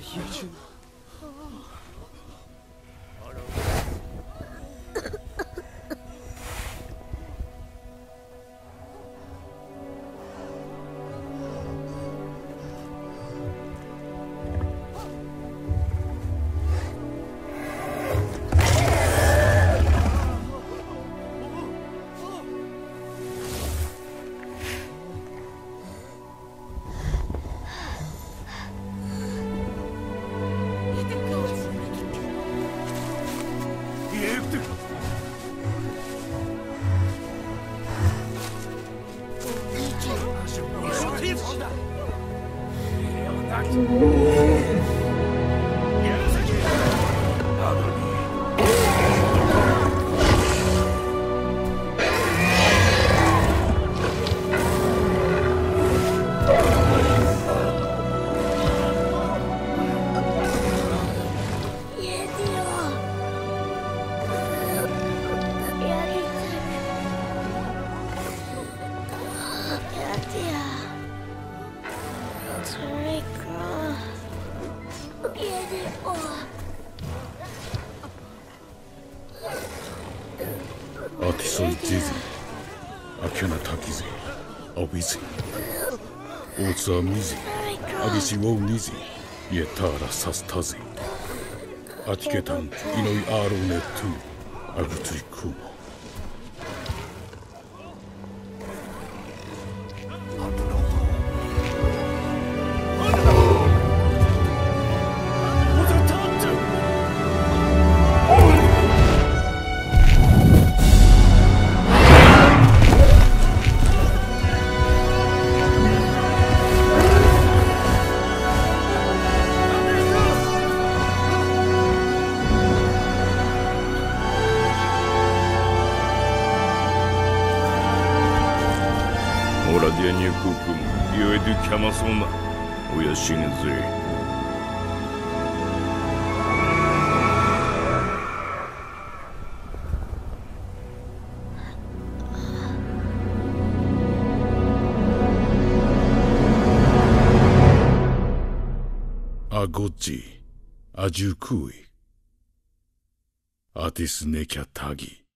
这医 Yeah. Dizzy, I cannot talk easy. I'll be easy. otsa mizi, agisi wo nizi, yetara sastazi. Atiketan inoi arone tu, agutui kumo. 死ぬぜ。アゴジアジュクイアティスネキャタギ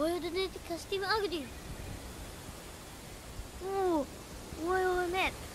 Vad gjorde du till Kristina Agdin? Åh, oh, vad gjorde du?